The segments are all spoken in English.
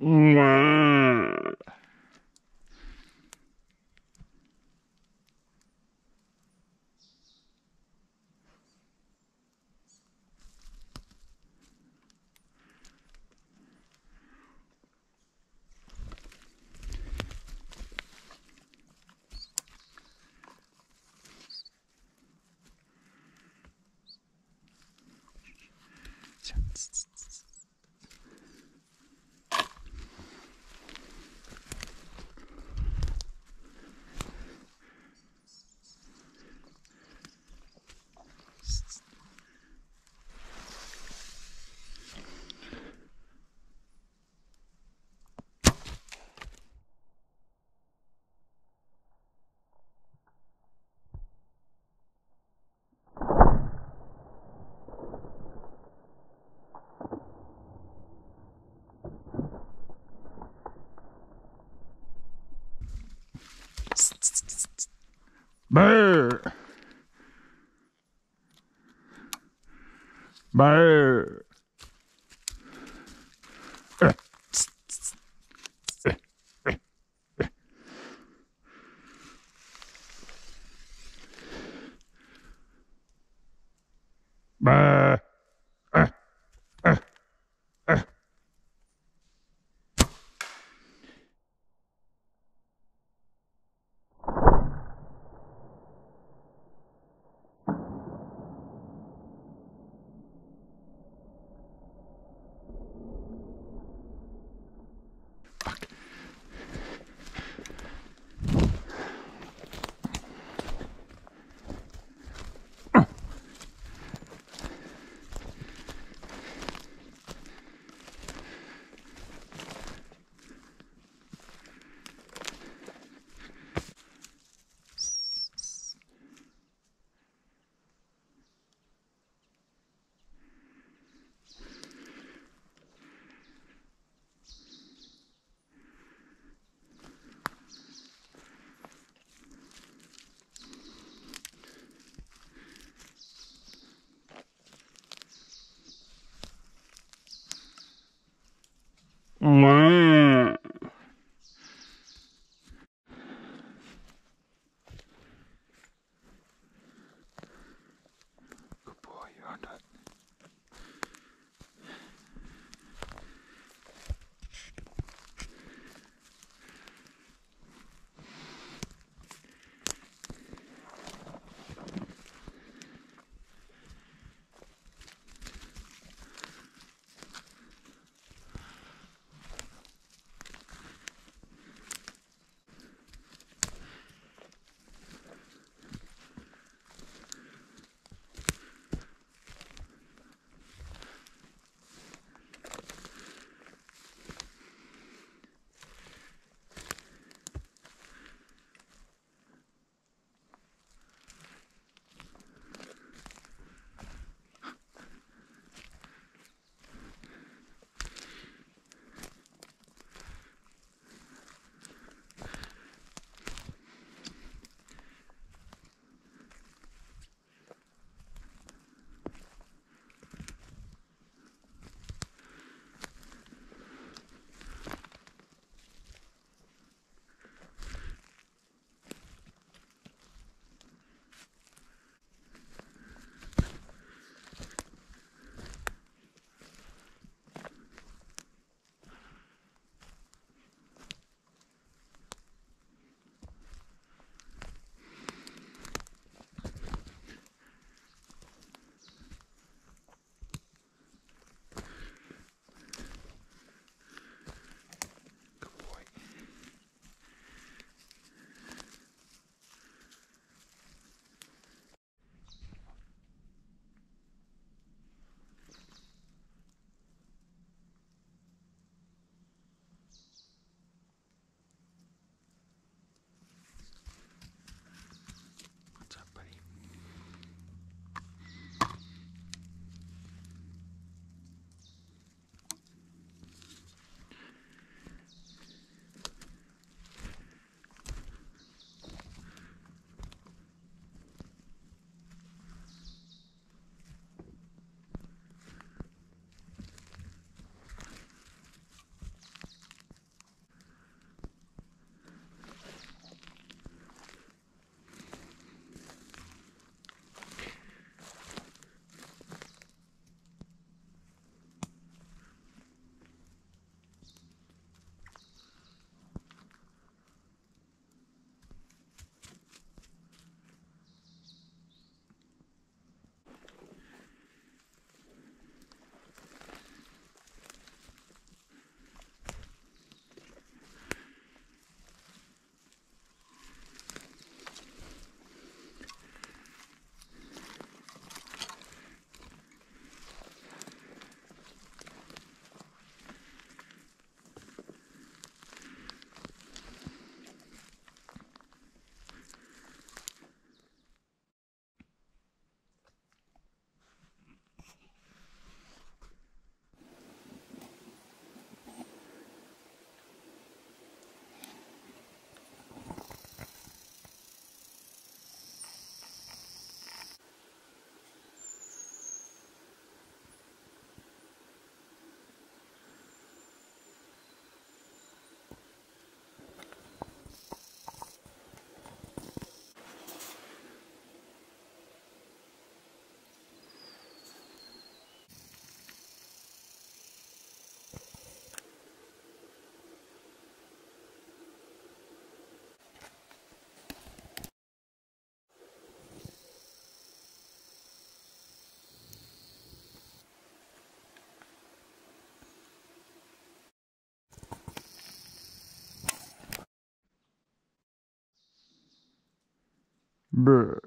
Just Brr. Brr. Brr. Mm. 不是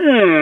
Hmm.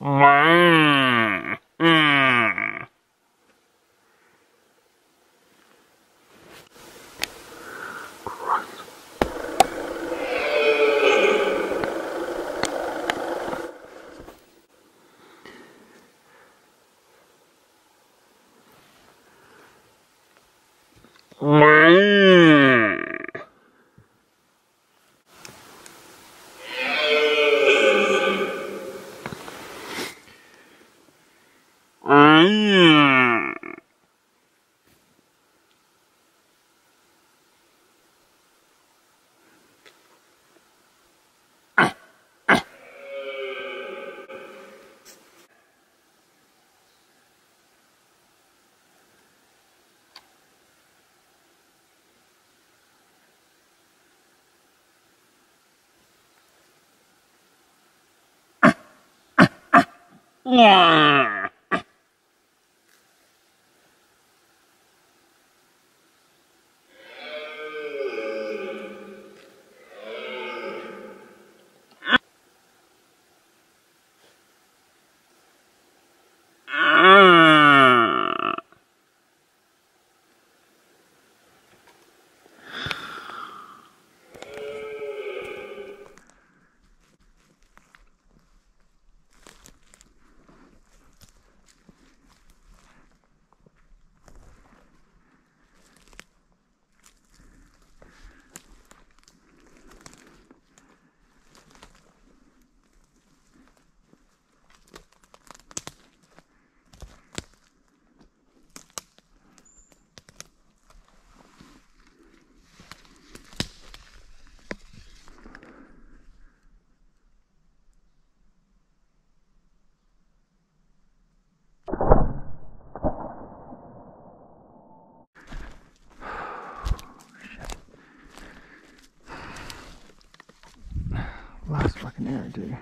Mmm. 哇 there, dude.